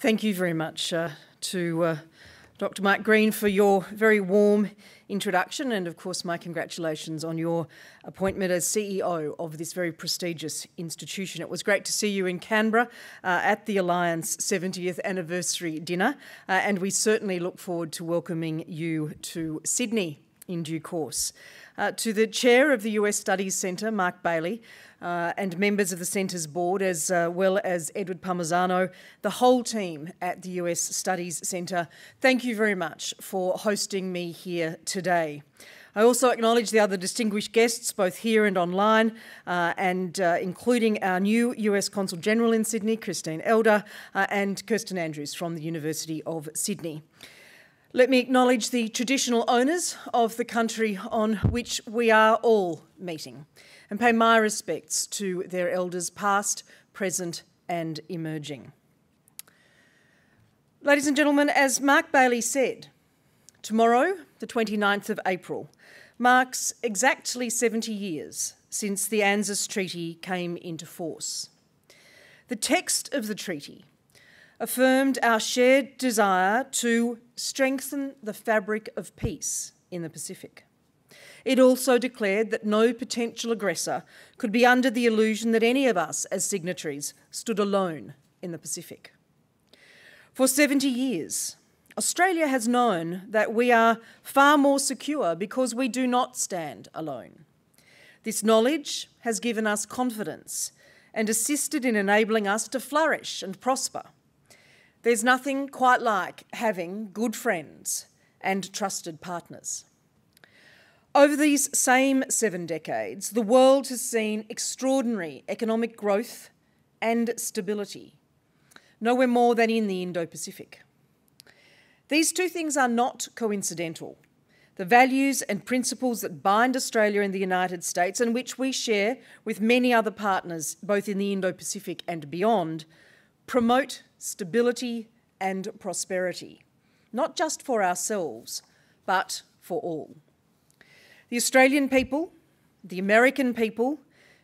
Thank you very much uh, to uh, Dr. Mike Green for your very warm introduction, and of course, my congratulations on your appointment as CEO of this very prestigious institution. It was great to see you in Canberra uh, at the Alliance 70th anniversary dinner, uh, and we certainly look forward to welcoming you to Sydney in due course. Uh, to the chair of the US Studies Centre, Mark Bailey, uh, and members of the Centre's board, as uh, well as Edward Parmezzano, the whole team at the US Studies Centre, thank you very much for hosting me here today. I also acknowledge the other distinguished guests, both here and online, uh, and uh, including our new US Consul General in Sydney, Christine Elder, uh, and Kirsten Andrews from the University of Sydney. Let me acknowledge the traditional owners of the country on which we are all meeting and pay my respects to their elders past, present and emerging. Ladies and gentlemen, as Mark Bailey said, tomorrow, the 29th of April, marks exactly 70 years since the ANZUS Treaty came into force. The text of the treaty affirmed our shared desire to strengthen the fabric of peace in the Pacific. It also declared that no potential aggressor could be under the illusion that any of us, as signatories, stood alone in the Pacific. For 70 years, Australia has known that we are far more secure because we do not stand alone. This knowledge has given us confidence and assisted in enabling us to flourish and prosper there's nothing quite like having good friends and trusted partners. Over these same seven decades, the world has seen extraordinary economic growth and stability, nowhere more than in the Indo Pacific. These two things are not coincidental. The values and principles that bind Australia and the United States, and which we share with many other partners, both in the Indo Pacific and beyond, promote stability and prosperity, not just for ourselves, but for all. The Australian people, the American people,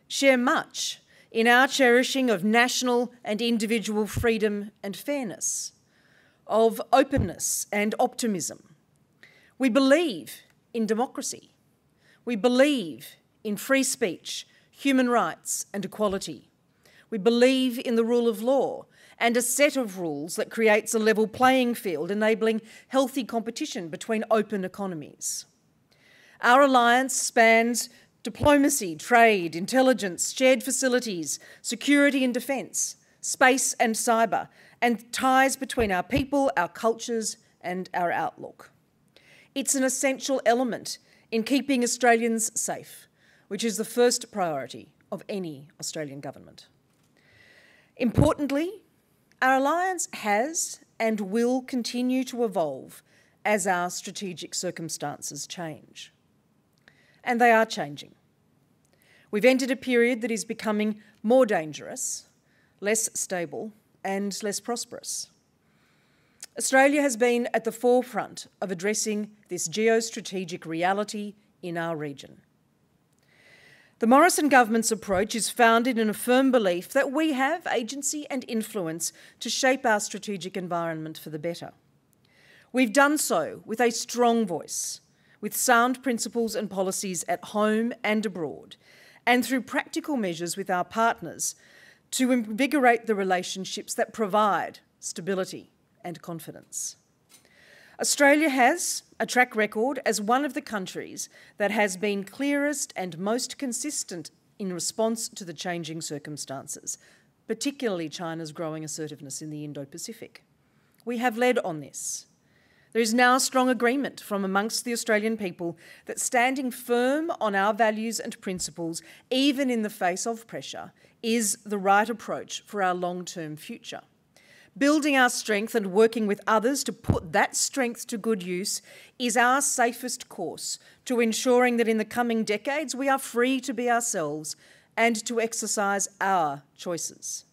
share much in our cherishing of national and individual freedom and fairness, of openness and optimism. We believe in democracy. We believe in free speech, human rights, and equality. We believe in the rule of law and a set of rules that creates a level playing field, enabling healthy competition between open economies. Our alliance spans diplomacy, trade, intelligence, shared facilities, security and defence, space and cyber, and ties between our people, our cultures, and our outlook. It's an essential element in keeping Australians safe, which is the first priority of any Australian government. Importantly, our alliance has and will continue to evolve as our strategic circumstances change. And they are changing. We've entered a period that is becoming more dangerous, less stable, and less prosperous. Australia has been at the forefront of addressing this geostrategic reality in our region. The Morrison government's approach is founded in a firm belief that we have agency and influence to shape our strategic environment for the better. We've done so with a strong voice, with sound principles and policies at home and abroad, and through practical measures with our partners to invigorate the relationships that provide stability and confidence. Australia has a track record as one of the countries that has been clearest and most consistent in response to the changing circumstances, particularly China's growing assertiveness in the Indo Pacific. We have led on this. There is now strong agreement from amongst the Australian people that standing firm on our values and principles, even in the face of pressure, is the right approach for our long term future. Building our strength and working with others to put that strength to good use is our safest course to ensuring that in the coming decades we are free to be ourselves and to exercise our choices.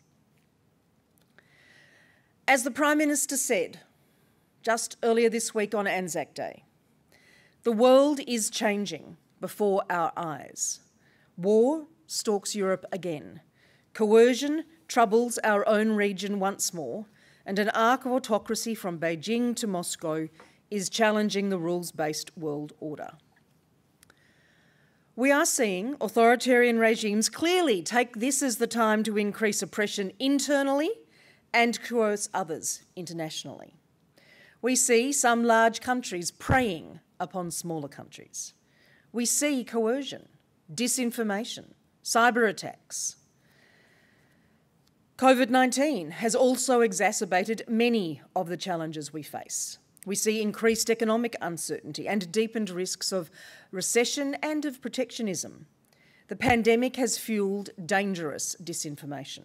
As the Prime Minister said just earlier this week on Anzac Day, the world is changing before our eyes. War stalks Europe again. Coercion troubles our own region once more, and an arc of autocracy from Beijing to Moscow is challenging the rules based world order. We are seeing authoritarian regimes clearly take this as the time to increase oppression internally and coerce others internationally. We see some large countries preying upon smaller countries. We see coercion, disinformation, cyber attacks. COVID 19 has also exacerbated many of the challenges we face. We see increased economic uncertainty and deepened risks of recession and of protectionism. The pandemic has fueled dangerous disinformation.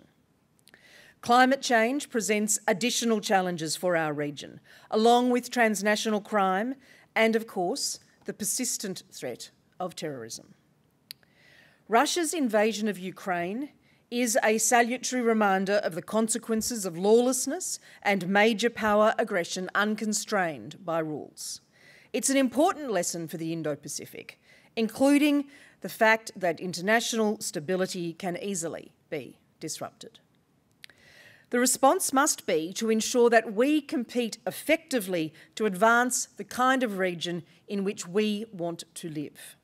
Climate change presents additional challenges for our region, along with transnational crime and, of course, the persistent threat of terrorism. Russia's invasion of Ukraine is a salutary reminder of the consequences of lawlessness and major power aggression unconstrained by rules. It's an important lesson for the Indo Pacific, including the fact that international stability can easily be disrupted. The response must be to ensure that we compete effectively to advance the kind of region in which we want to live.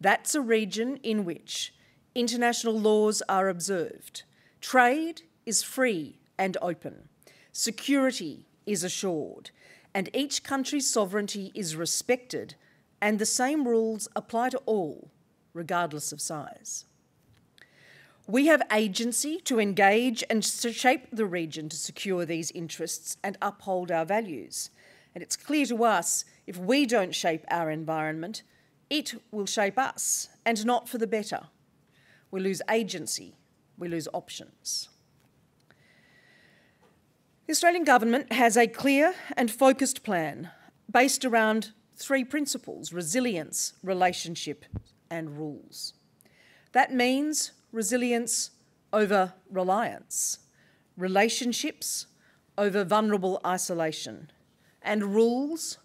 That's a region in which international laws are observed, trade is free and open, security is assured, and each country's sovereignty is respected, and the same rules apply to all, regardless of size. We have agency to engage and to shape the region to secure these interests and uphold our values. And it's clear to us if we don't shape our environment, it will shape us, and not for the better we lose agency, we lose options. The Australian Government has a clear and focused plan based around three principles resilience, relationship, and rules. That means resilience over reliance, relationships over vulnerable isolation, and rules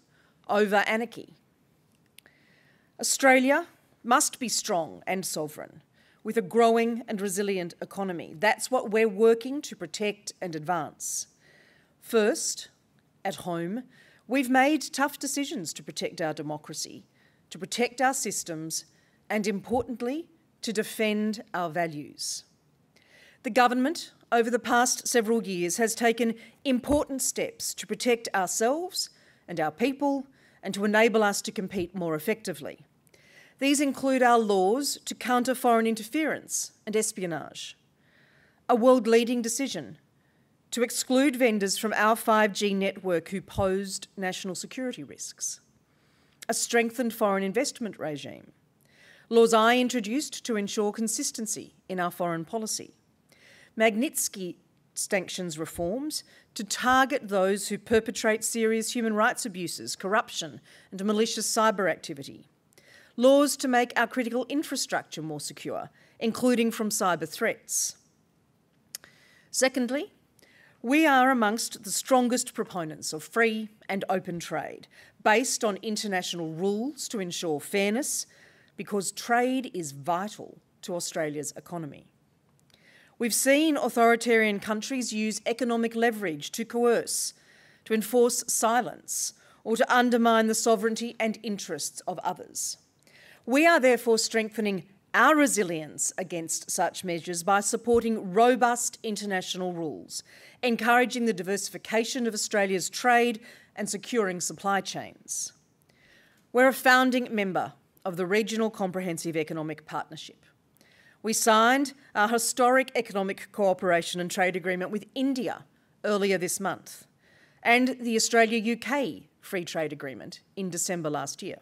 over anarchy. Australia must be strong and sovereign with a growing and resilient economy. That's what we're working to protect and advance. First, at home, we've made tough decisions to protect our democracy, to protect our systems, and importantly, to defend our values. The government, over the past several years, has taken important steps to protect ourselves and our people and to enable us to compete more effectively. These include our laws to counter foreign interference and espionage, a world leading decision to exclude vendors from our 5G network who posed national security risks, a strengthened foreign investment regime, laws I introduced to ensure consistency in our foreign policy, Magnitsky sanctions reforms to target those who perpetrate serious human rights abuses, corruption, and malicious cyber activity laws to make our critical infrastructure more secure, including from cyber threats. Secondly, we are amongst the strongest proponents of free and open trade, based on international rules to ensure fairness, because trade is vital to Australia's economy. We've seen authoritarian countries use economic leverage to coerce, to enforce silence, or to undermine the sovereignty and interests of others. We are therefore strengthening our resilience against such measures by supporting robust international rules, encouraging the diversification of Australia's trade and securing supply chains. We're a founding member of the Regional Comprehensive Economic Partnership. We signed our historic economic cooperation and trade agreement with India earlier this month and the Australia UK Free Trade Agreement in December last year.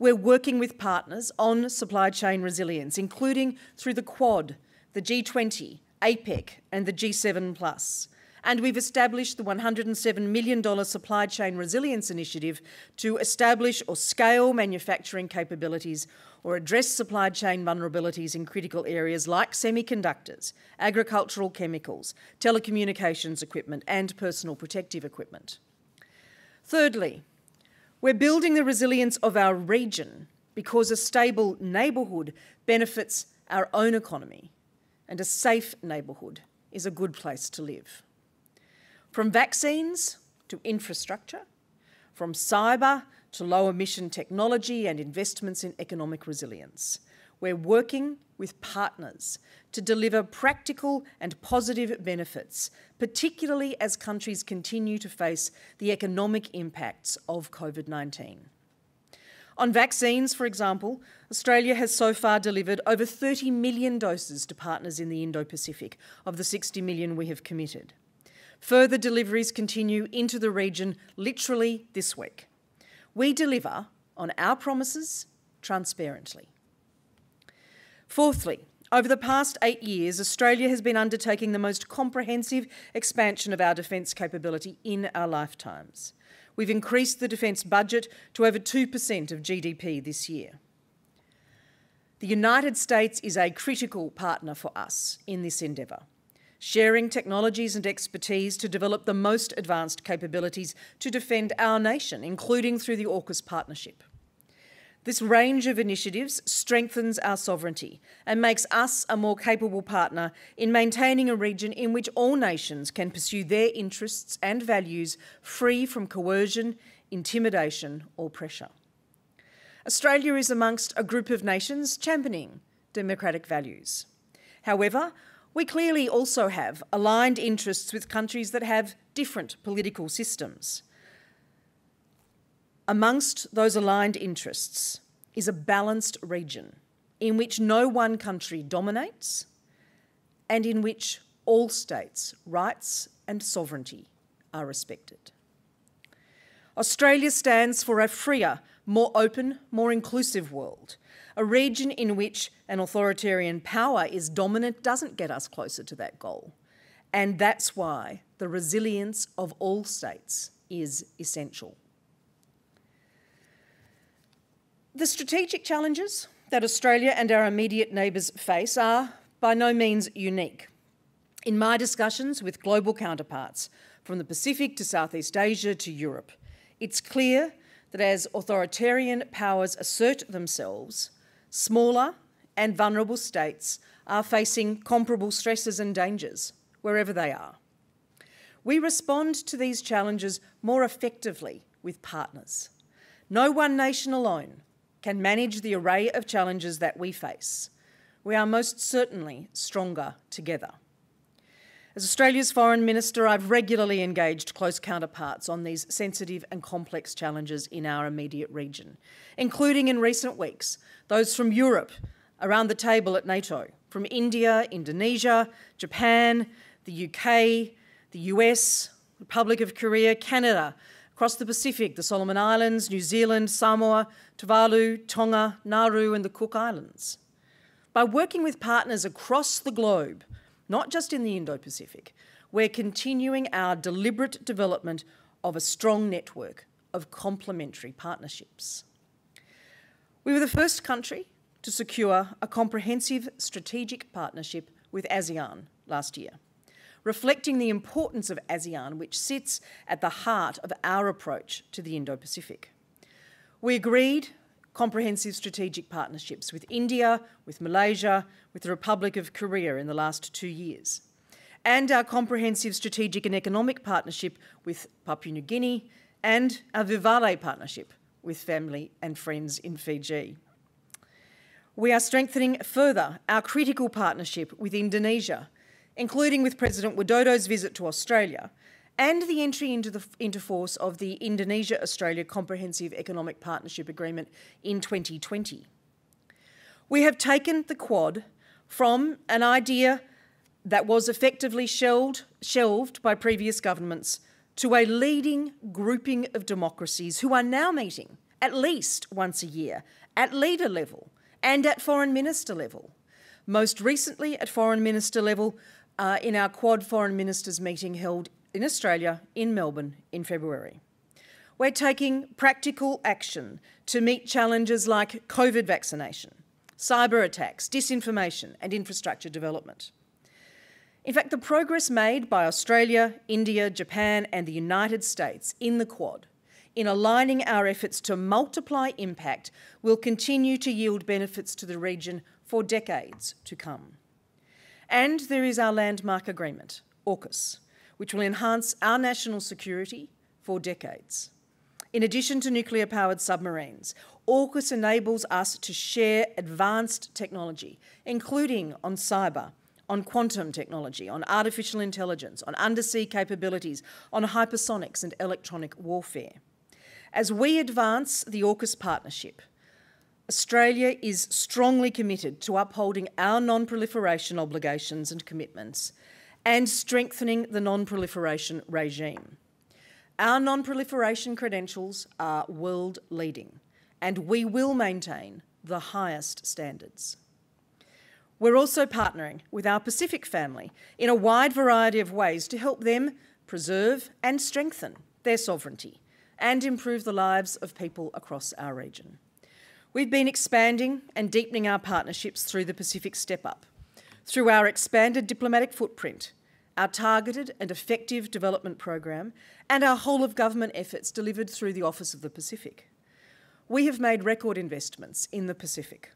We're working with partners on supply chain resilience, including through the Quad, the G20, APEC, and the G7 Plus. And we've established the $107 million Supply Chain Resilience Initiative to establish or scale manufacturing capabilities or address supply chain vulnerabilities in critical areas like semiconductors, agricultural chemicals, telecommunications equipment, and personal protective equipment. Thirdly, we're building the resilience of our region because a stable neighbourhood benefits our own economy, and a safe neighbourhood is a good place to live. From vaccines to infrastructure, from cyber to low emission technology and investments in economic resilience. We're working with partners to deliver practical and positive benefits, particularly as countries continue to face the economic impacts of COVID 19. On vaccines, for example, Australia has so far delivered over 30 million doses to partners in the Indo Pacific of the 60 million we have committed. Further deliveries continue into the region literally this week. We deliver on our promises transparently. Fourthly, over the past eight years, Australia has been undertaking the most comprehensive expansion of our defence capability in our lifetimes. We've increased the defence budget to over 2% of GDP this year. The United States is a critical partner for us in this endeavour sharing technologies and expertise to develop the most advanced capabilities to defend our nation, including through the AUKUS partnership. This range of initiatives strengthens our sovereignty and makes us a more capable partner in maintaining a region in which all nations can pursue their interests and values free from coercion, intimidation, or pressure. Australia is amongst a group of nations championing democratic values. However, we clearly also have aligned interests with countries that have different political systems. Amongst those aligned interests is a balanced region in which no one country dominates and in which all states' rights and sovereignty are respected. Australia stands for a freer, more open, more inclusive world a region in which an authoritarian power is dominant doesn't get us closer to that goal. And that's why the resilience of all states is essential. The strategic challenges that Australia and our immediate neighbours face are by no means unique. In my discussions with global counterparts, from the Pacific to Southeast Asia to Europe, it's clear that as authoritarian powers assert themselves, Smaller and vulnerable states are facing comparable stresses and dangers wherever they are. We respond to these challenges more effectively with partners. No one nation alone can manage the array of challenges that we face. We are most certainly stronger together. As Australia's Foreign Minister, I've regularly engaged close counterparts on these sensitive and complex challenges in our immediate region, including in recent weeks those from Europe around the table at NATO, from India, Indonesia, Japan, the UK, the US, Republic of Korea, Canada, across the Pacific, the Solomon Islands, New Zealand, Samoa, Tuvalu, Tonga, Nauru, and the Cook Islands. By working with partners across the globe, not just in the Indo Pacific. We're continuing our deliberate development of a strong network of complementary partnerships. We were the first country to secure a comprehensive strategic partnership with ASEAN last year, reflecting the importance of ASEAN, which sits at the heart of our approach to the Indo Pacific. We agreed comprehensive strategic partnerships with India, with Malaysia, with the Republic of Korea in the last two years, and our comprehensive strategic and economic partnership with Papua New Guinea, and our Vuvale partnership with family and friends in Fiji. We are strengthening further our critical partnership with Indonesia, including with President Widodo's visit to Australia and the entry into, the, into force of the Indonesia Australia Comprehensive Economic Partnership Agreement in 2020. We have taken the Quad from an idea that was effectively shelved, shelved by previous governments to a leading grouping of democracies who are now meeting at least once a year at leader level and at foreign minister level. Most recently at foreign minister level uh, in our Quad foreign ministers meeting held in Australia, in Melbourne, in February. We're taking practical action to meet challenges like COVID vaccination, cyber attacks, disinformation, and infrastructure development. In fact, the progress made by Australia, India, Japan, and the United States in the Quad in aligning our efforts to multiply impact will continue to yield benefits to the region for decades to come. And there is our landmark agreement, AUKUS, which will enhance our national security for decades. In addition to nuclear powered submarines, AUKUS enables us to share advanced technology, including on cyber, on quantum technology, on artificial intelligence, on undersea capabilities, on hypersonics and electronic warfare. As we advance the AUKUS partnership, Australia is strongly committed to upholding our non proliferation obligations and commitments and strengthening the non proliferation regime. Our non proliferation credentials are world leading, and we will maintain the highest standards. We're also partnering with our Pacific family in a wide variety of ways to help them preserve and strengthen their sovereignty and improve the lives of people across our region. We've been expanding and deepening our partnerships through the Pacific Step Up, through our expanded diplomatic footprint, our targeted and effective development program, and our whole of government efforts delivered through the Office of the Pacific. We have made record investments in the Pacific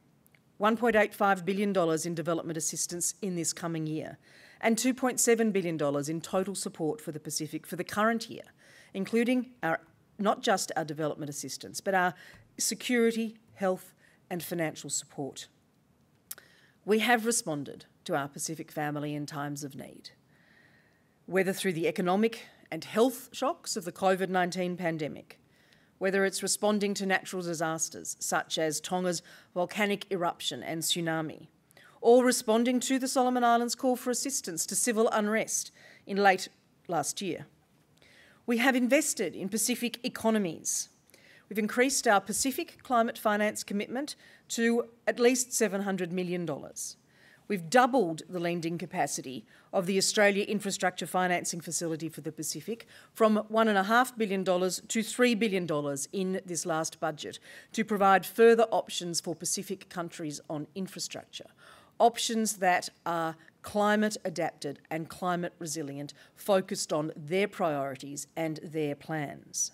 $1.85 billion in development assistance in this coming year, and $2.7 billion in total support for the Pacific for the current year, including our, not just our development assistance, but our security, health, and financial support. We have responded to our Pacific family in times of need, whether through the economic and health shocks of the COVID 19 pandemic, whether it's responding to natural disasters such as Tonga's volcanic eruption and tsunami, or responding to the Solomon Islands' call for assistance to civil unrest in late last year. We have invested in Pacific economies We've increased our Pacific climate finance commitment to at least $700 million. We've doubled the lending capacity of the Australia Infrastructure Financing Facility for the Pacific from $1.5 billion to $3 billion in this last budget to provide further options for Pacific countries on infrastructure. Options that are climate adapted and climate resilient, focused on their priorities and their plans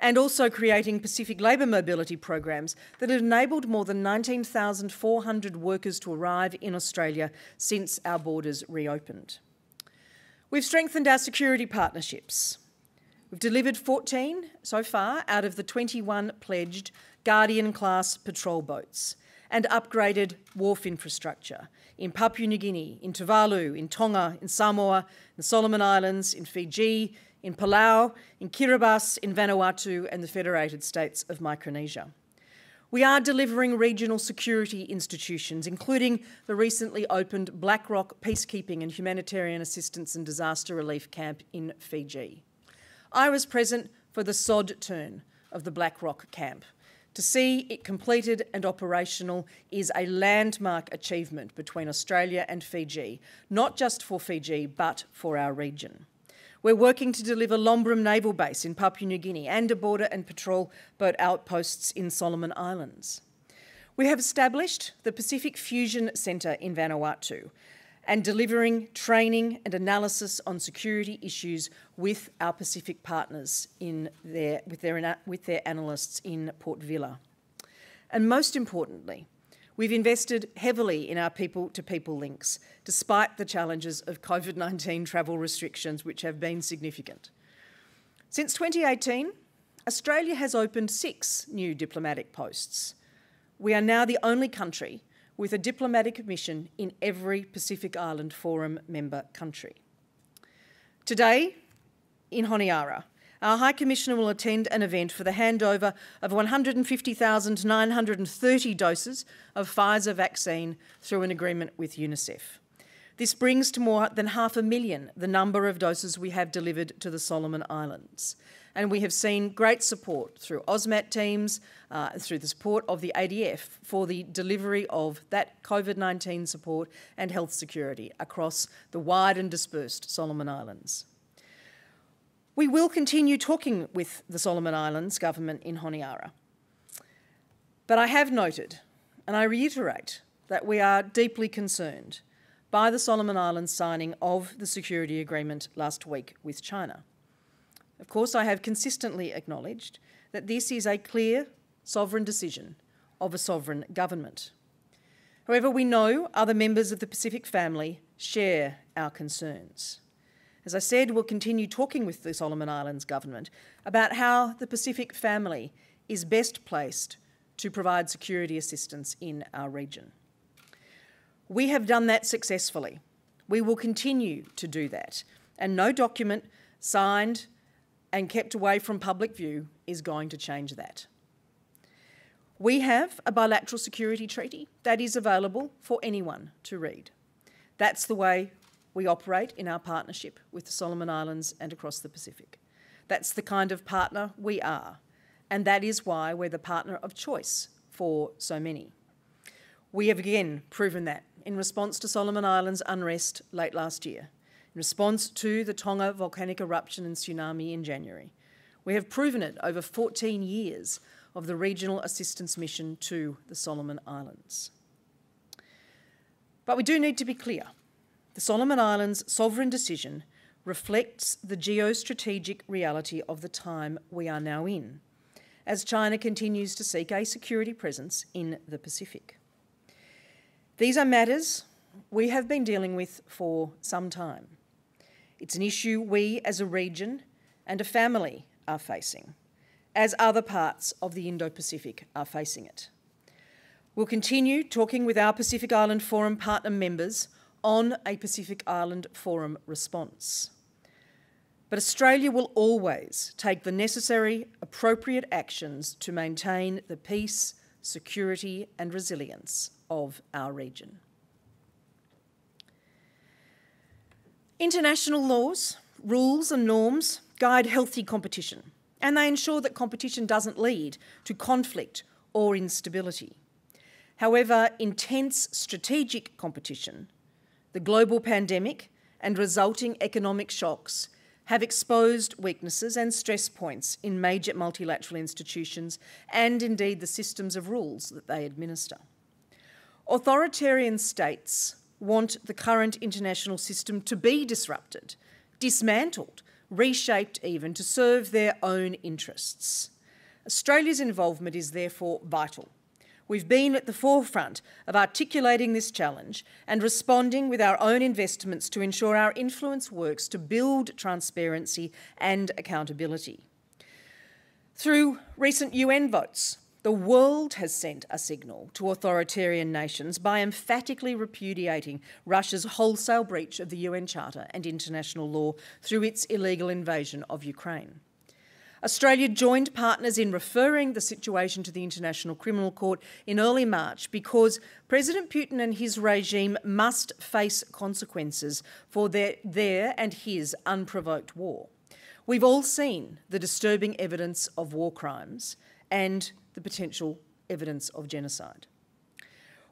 and also creating Pacific labour mobility programs that have enabled more than 19,400 workers to arrive in Australia since our borders reopened. We've strengthened our security partnerships. We've delivered 14 so far out of the 21 pledged Guardian class patrol boats and upgraded wharf infrastructure in Papua New Guinea, in Tuvalu, in Tonga, in Samoa, in the Solomon Islands, in Fiji, in Palau, in Kiribati, in Vanuatu, and the Federated States of Micronesia. We are delivering regional security institutions, including the recently opened Blackrock Peacekeeping and Humanitarian Assistance and Disaster Relief Camp in Fiji. I was present for the sod turn of the Blackrock camp. To see it completed and operational is a landmark achievement between Australia and Fiji, not just for Fiji, but for our region. We're working to deliver Lombrum Naval Base in Papua New Guinea and a border and patrol boat outposts in Solomon Islands. We have established the Pacific Fusion Centre in Vanuatu and delivering training and analysis on security issues with our Pacific partners in their, with, their, with their analysts in Port Vila. And most importantly, We've invested heavily in our people to people links, despite the challenges of COVID 19 travel restrictions, which have been significant. Since 2018, Australia has opened six new diplomatic posts. We are now the only country with a diplomatic mission in every Pacific Island Forum member country. Today, in Honiara, our High Commissioner will attend an event for the handover of 150,930 doses of Pfizer vaccine through an agreement with UNICEF. This brings to more than half a million the number of doses we have delivered to the Solomon Islands. And we have seen great support through AUSMAT teams, uh, through the support of the ADF for the delivery of that COVID 19 support and health security across the wide and dispersed Solomon Islands. We will continue talking with the Solomon Islands government in Honiara. But I have noted, and I reiterate, that we are deeply concerned by the Solomon Islands signing of the security agreement last week with China. Of course, I have consistently acknowledged that this is a clear sovereign decision of a sovereign government. However, we know other members of the Pacific family share our concerns. As I said, we'll continue talking with the Solomon Islands government about how the Pacific family is best placed to provide security assistance in our region. We have done that successfully. We will continue to do that, and no document signed and kept away from public view is going to change that. We have a bilateral security treaty that is available for anyone to read. That's the way we operate in our partnership with the Solomon Islands and across the Pacific. That's the kind of partner we are, and that is why we're the partner of choice for so many. We have again proven that in response to Solomon Islands unrest late last year, in response to the Tonga volcanic eruption and tsunami in January. We have proven it over 14 years of the regional assistance mission to the Solomon Islands. But we do need to be clear. The Solomon Islands sovereign decision reflects the geostrategic reality of the time we are now in, as China continues to seek a security presence in the Pacific. These are matters we have been dealing with for some time. It's an issue we as a region and a family are facing, as other parts of the Indo Pacific are facing it. We'll continue talking with our Pacific Island Forum partner members on a Pacific Island Forum response. But Australia will always take the necessary, appropriate actions to maintain the peace, security, and resilience of our region. International laws, rules, and norms guide healthy competition, and they ensure that competition doesn't lead to conflict or instability. However, intense strategic competition, the global pandemic, and resulting economic shocks have exposed weaknesses and stress points in major multilateral institutions and indeed the systems of rules that they administer. Authoritarian states want the current international system to be disrupted, dismantled, reshaped even to serve their own interests. Australia's involvement is therefore vital. We've been at the forefront of articulating this challenge and responding with our own investments to ensure our influence works to build transparency and accountability. Through recent UN votes, the world has sent a signal to authoritarian nations by emphatically repudiating Russia's wholesale breach of the UN Charter and international law through its illegal invasion of Ukraine. Australia joined partners in referring the situation to the International Criminal Court in early March because President Putin and his regime must face consequences for their, their and his unprovoked war. We've all seen the disturbing evidence of war crimes and the potential evidence of genocide.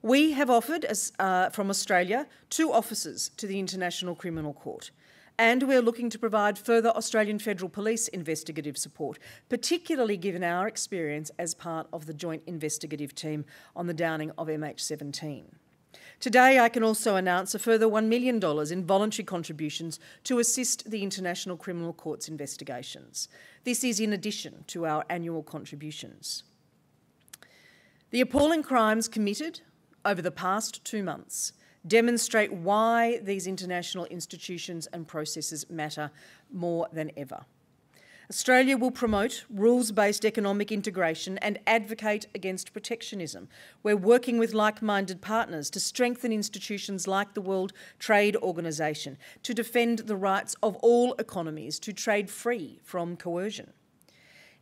We have offered, as, uh, from Australia, two officers to the International Criminal Court, and we're looking to provide further Australian Federal Police investigative support, particularly given our experience as part of the joint investigative team on the downing of MH17. Today, I can also announce a further $1 million in voluntary contributions to assist the International Criminal Court's investigations. This is in addition to our annual contributions. The appalling crimes committed over the past two months demonstrate why these international institutions and processes matter more than ever. Australia will promote rules based economic integration and advocate against protectionism. We're working with like minded partners to strengthen institutions like the World Trade Organization, to defend the rights of all economies to trade free from coercion.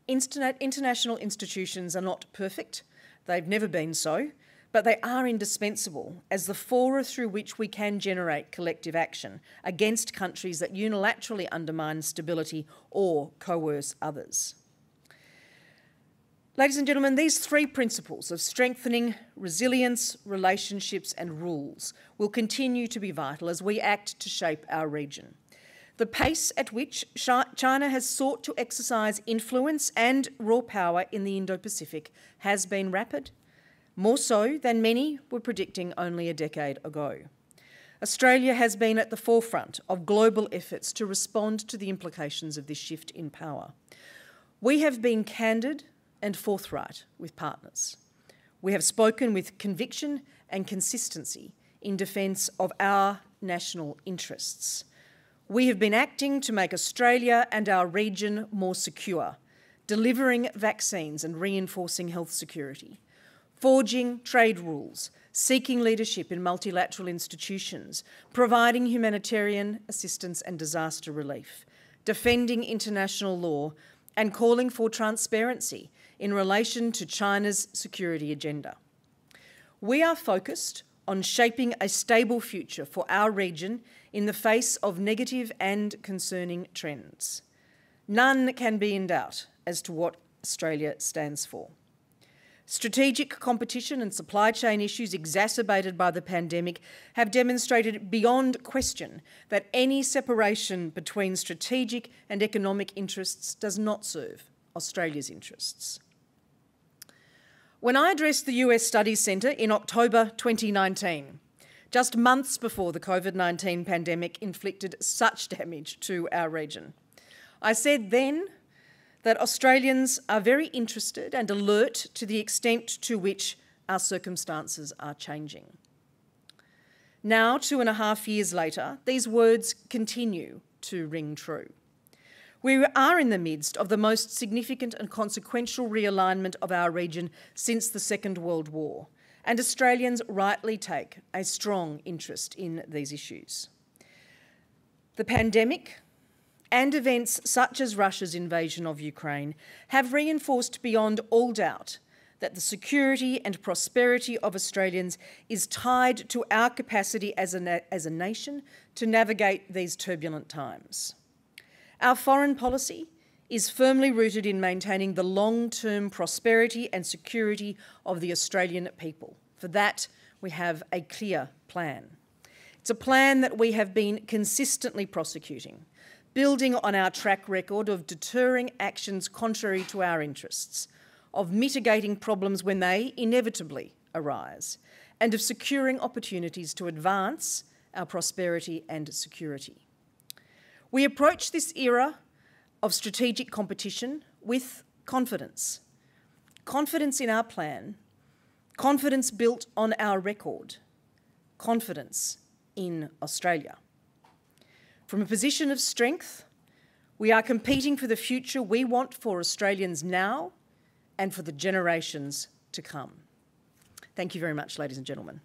international institutions are not perfect, they've never been so but they are indispensable as the fora through which we can generate collective action against countries that unilaterally undermine stability or coerce others. Ladies and gentlemen, these three principles of strengthening resilience, relationships, and rules will continue to be vital as we act to shape our region. The pace at which China has sought to exercise influence and raw power in the Indo Pacific has been rapid more so than many were predicting only a decade ago. Australia has been at the forefront of global efforts to respond to the implications of this shift in power. We have been candid and forthright with partners. We have spoken with conviction and consistency in defence of our national interests. we have been acting to make Australia and our region more secure, delivering vaccines and reinforcing health security, forging trade rules, seeking leadership in multilateral institutions, providing humanitarian assistance and disaster relief, defending international law, and calling for transparency in relation to China's security agenda. We are focused on shaping a stable future for our region in the face of negative and concerning trends. None can be in doubt as to what Australia stands for. Strategic competition and supply chain issues exacerbated by the pandemic have demonstrated beyond question that any separation between strategic and economic interests does not serve Australia's interests. When I addressed the US Studies Centre in October 2019, just months before the COVID 19 pandemic inflicted such damage to our region, I said then that Australians are very interested and alert to the extent to which our circumstances are changing. Now, two and a half years later, these words continue to ring true. We are in the midst of the most significant and consequential realignment of our region since the Second World War, and Australians rightly take a strong interest in these issues. The pandemic, and events such as Russia's invasion of Ukraine have reinforced beyond all doubt that the security and prosperity of Australians is tied to our capacity as a, as a nation to navigate these turbulent times. Our foreign policy is firmly rooted in maintaining the long-term prosperity and security of the Australian people. For that, we have a clear plan. It's a plan that we have been consistently prosecuting, building on our track record of deterring actions contrary to our interests, of mitigating problems when they inevitably arise, and of securing opportunities to advance our prosperity and security. We approach this era of strategic competition with confidence. Confidence in our plan, confidence built on our record, confidence in Australia. From a position of strength, we are competing for the future we want for Australians now and for the generations to come. Thank you very much, ladies and gentlemen.